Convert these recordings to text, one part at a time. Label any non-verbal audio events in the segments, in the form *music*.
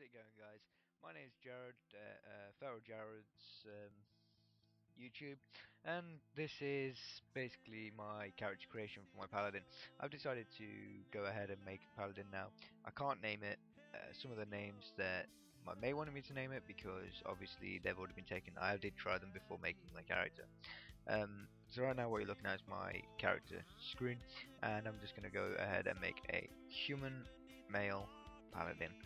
it going, guys? My name is Jarrod, uh, uh, FeralJarrodz um, YouTube, and this is basically my character creation for my paladin. I've decided to go ahead and make a paladin now. I can't name it. Uh, some of the names that I may wanted me to name it because obviously they've already been taken. I did try them before making my character. Um, so right now what you're looking at is my character screen, and I'm just going to go ahead and make a human male paladin.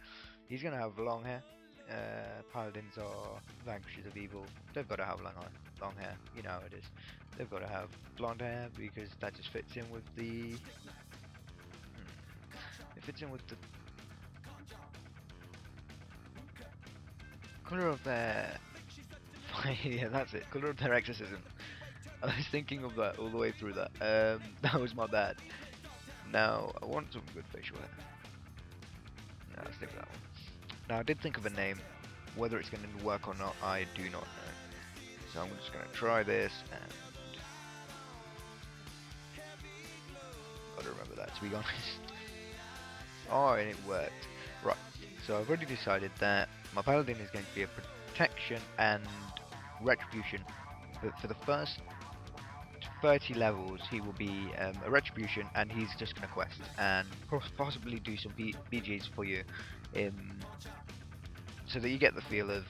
He's going to have long hair. Uh, paladins are vanquishers of evil. They've got to have long, long hair. You know how it is. They've got to have blonde hair because that just fits in with the. Hmm, it fits in with the color of their. *laughs* yeah, that's it. Color of their exorcism. I was thinking of that all the way through that. Um, *laughs* that was my bad. Now I want some good facial hair. No, let's stick with that one. Now I did think of a name, whether it's going to work or not, I do not know. So I'm just going to try this and gotta remember that to be *laughs* honest. oh, and it worked. Right. So I've already decided that my paladin is going to be a protection and retribution. But for the first 30 levels, he will be um, a retribution, and he's just going to quest and possibly do some B BGs for you, um, so that you get the feel of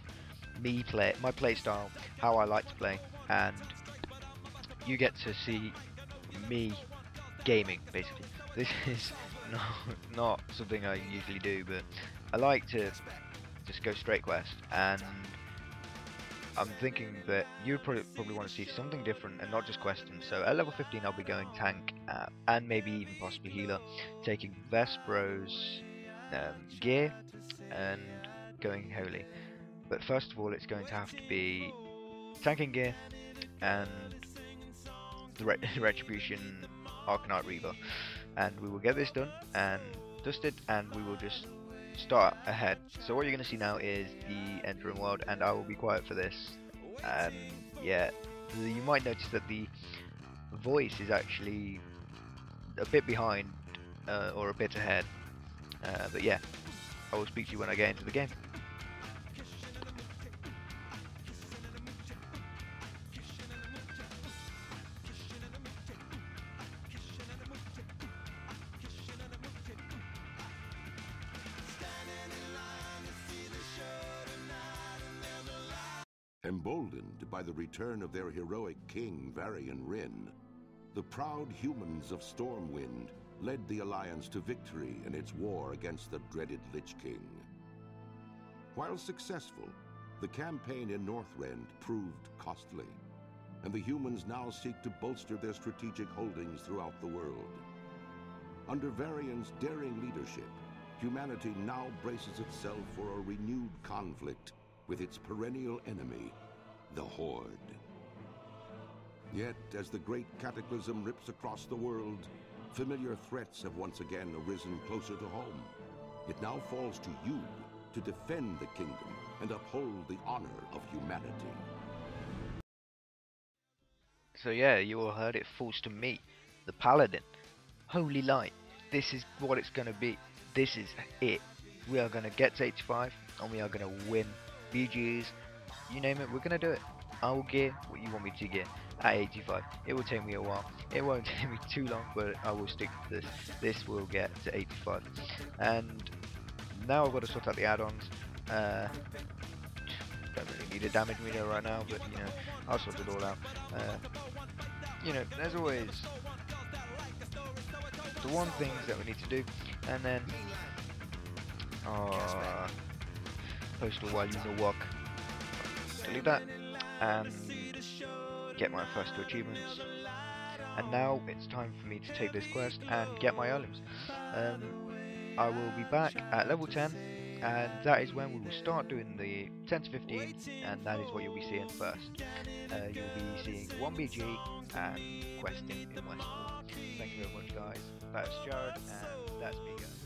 me play my play style, how I like to play, and you get to see me gaming basically. *laughs* This is not not something I usually do, but I like to just go straight quest and I'm thinking that you probably, probably want to see something different and not just questions. So at level 15 I'll be going tank uh, and maybe even possibly healer, taking Vespero's um, gear and going holy. But first of all it's going to have to be tanking gear and the Ret *laughs* Retribution Arcanite Reaver. And we will get this done and dusted and we will just start ahead. So what you're going to see now is the entering world, and I will be quiet for this. Um, yeah, you might notice that the voice is actually a bit behind uh, or a bit ahead. Uh, but yeah, I will speak to you when I get into the game. Emboldened by the return of their heroic king, Varian Wrynn, the proud humans of Stormwind led the Alliance to victory in its war against the dreaded Lich King. While successful, the campaign in Northrend proved costly, and the humans now seek to bolster their strategic holdings throughout the world. Under Varian's daring leadership, humanity now braces itself for a renewed conflict with its perennial enemy, the Horde. Yet, as the great cataclysm rips across the world, familiar threats have once again arisen closer to home. It now falls to you to defend the kingdom and uphold the honor of humanity. So yeah, you all heard it falls to me, the Paladin. Holy light, this is what it's going to be. This is it. We are going to get to 85 and we are going to win BGs, you name it, we're going to do it. I will gear what you want me to gear at 85. It will take me a while. It won't *laughs* take me too long, but I will stick to this. This will get to 85. And now I've got to sort out the add-ons. Uh, don't really need a damage meter right now, but you know, I'll sort it all out. Uh, you know, there's always the one things that we need to do, and then, oh, postal while you walk. Delete that and get my first two achievements. And now it's time for me to take this quest and get my items. Um, I will be back at level 10 and that is when we will start doing the 10 to 15 and that is what you'll be seeing first. Uh, you'll be seeing 1BG and questing in Westfall. Thank you very much guys. That's Jarrod and that's me guys.